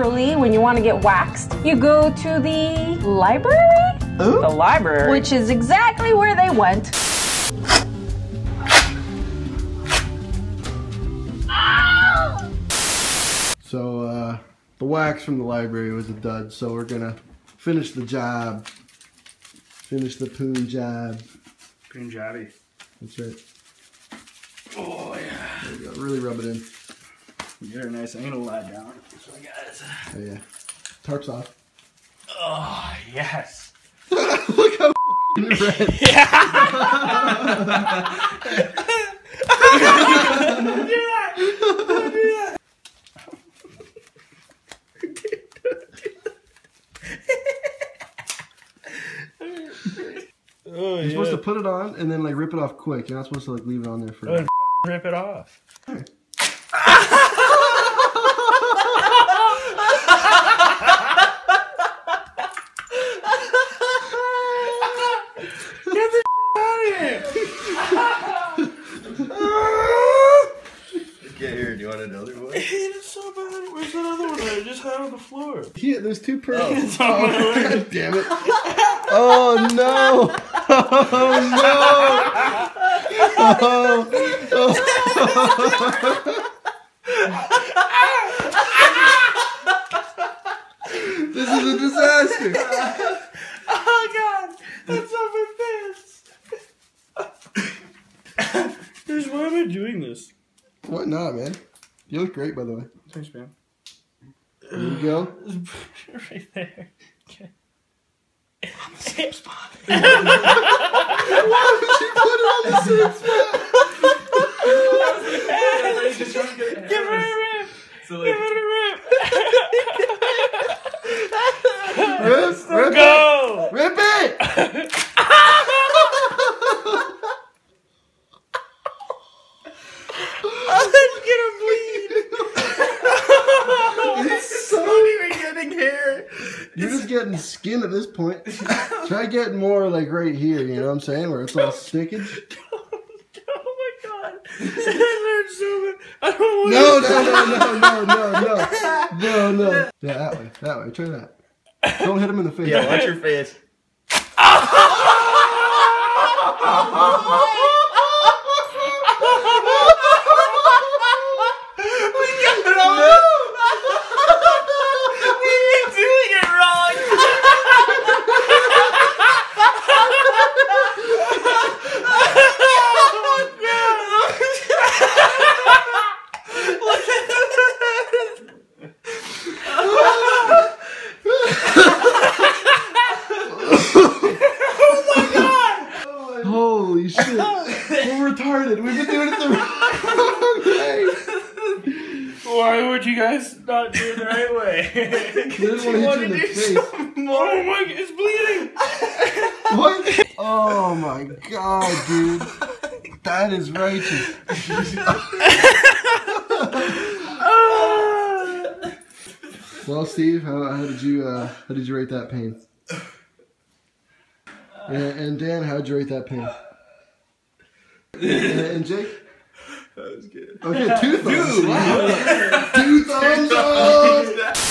naturally, when you want to get waxed, you go to the library, Ooh. The library. which is exactly where they went. So uh, the wax from the library was a dud. So we're gonna finish the job. Finish the poon job. Punjabi. That's right. Oh yeah. There you go. Really rub it in. A nice anal lie down. So guys. Oh, yeah. Tarps off. Oh yes. Look how red. Oh You're supposed to put it on and then like rip it off quick. You're not supposed to like leave it on there for. Oh, rip it off. Get the out of here! Get here. Do you want another one? It's so bad. Where's that other one that I just had on the floor? Yeah, there's two perks. Oh. Oh, God damn it! Oh no! Oh no! this is a disaster. Oh god! That's on my pants! There's why am I doing this? What not, man? You look great, by the way. Thanks, man. There you go. right there. Okay. On the same spot. Why would you put it on the same spot? Give her a rip! So Give like, her a rip! Rip, rip it! Go! Rip it! It's so even getting hair. You're just getting skin at this point. Try getting more like right here, you know what I'm saying? Where it's all stickage. Oh my god! That hurts so bad. I don't want No, no, no, no, no, no, no. No, no. Yeah, that way. That way. Try that. Don't hit him in the face. Yeah, watch your face. Oh doing We're retarded. We've been doing it the wrong way. Why would you guys not do it the right way? They didn't want to hit you in the face. oh my, god, it's bleeding! What? Oh my god, dude. That is righteous. Well, Steve, how, how did you uh, how did you rate that pain? And, and Dan, how did you rate that pain? and, Jake. That was good. Okay, two thumbs. Dude, two thumbs up.